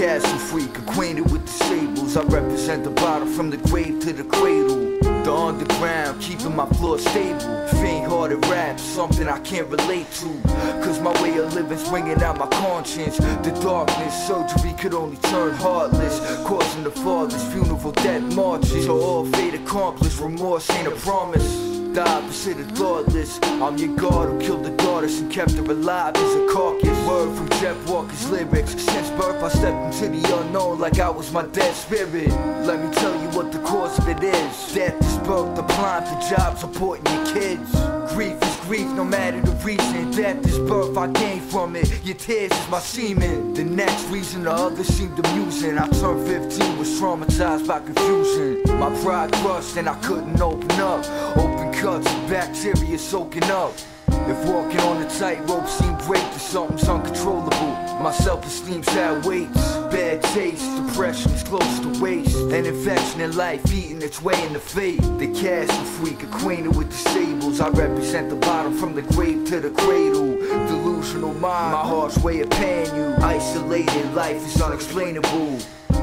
castle freak, acquainted with the sables. I represent the bottom from the grave to the cradle. The underground, keeping my floor stable. Faint hearted rap, something I can't relate to. Cause my way of living's bringing out my conscience. The darkness, surgery could only turn heartless. Causing the father's funeral death marches. So all fate accomplished, remorse ain't a promise. The opposite of thoughtless. I'm your god who killed the goddess and kept her alive as a carcass. Word from Jeff Walker's lyrics. Since birth, I stepped into the unknown like I was my dead spirit. Let me tell you what the cause of it is. Death is birth, applying for jobs, supporting your kids. Grief is grief, no matter the reason. Death is birth, I gain from it. Your tears is my semen. The next reason the others seemed amusing. I turned 15, was traumatized by confusion. My pride crushed and I couldn't open up. Open cuts, bacteria soaking up. If walking on a tightrope seemed great, then something's uncontrollable. My self-esteem's had weights, bad taste, depression's close to waste. An infection in life eating its way into fate. The castle freak, acquainted with the sables. I represent the bottom from the grave to the cradle. Delusional mind, my harsh way of paying you. Isolated, life is unexplainable.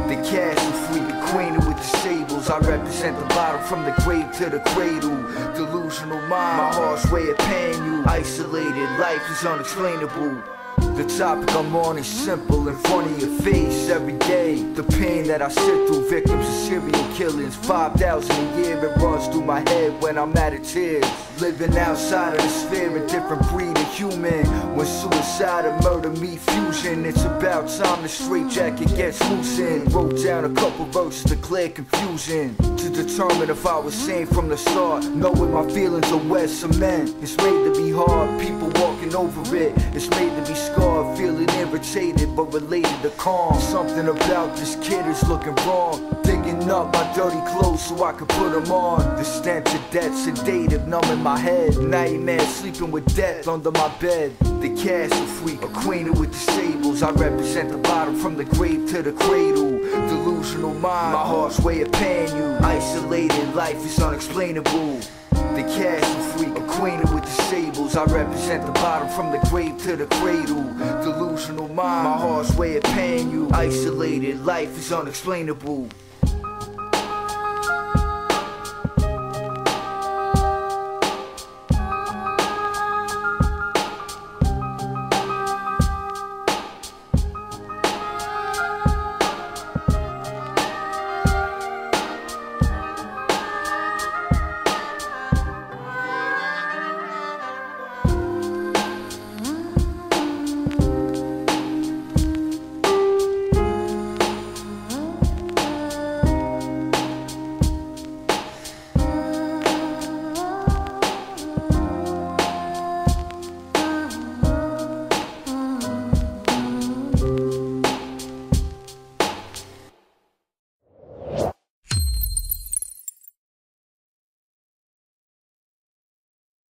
The castle freak, acquainted with the sables. I represent the bottom from the grave to the cradle. Delusional mind, my harsh way of paying you. Isolated, life is unexplainable. The topic I'm on is simple in front of your face every day. The pain that I sit through, victims of serial killings. 5,000 a year, it runs through my head when I'm at a tears. Living outside of the sphere, a different breed of human. When suicide and murder meet fusion, it's about time the straight jacket gets loosened. Wrote down a couple verses to clear confusion. To determine if I was sane from the start. Knowing my feelings are wet cement. It's made to be hard, people walking over it. It's made to be scarred, feeling irritated but related to calm. Something about this kid is looking wrong. Digging up my dirty clothes so I could put them on. The stench of death sedative, numbing my head. Nightmare sleeping with death under my bed. The castle freak, acquainted with the sables. I represent the bottom from the grave to the cradle. Delusional mind, my harsh way of paying you. Isolated, life is unexplainable. The castle freak, acquainted with the sables. I represent the bottom from the grave to the cradle. Delusional mind, my harsh way of paying you. Isolated, life is unexplainable.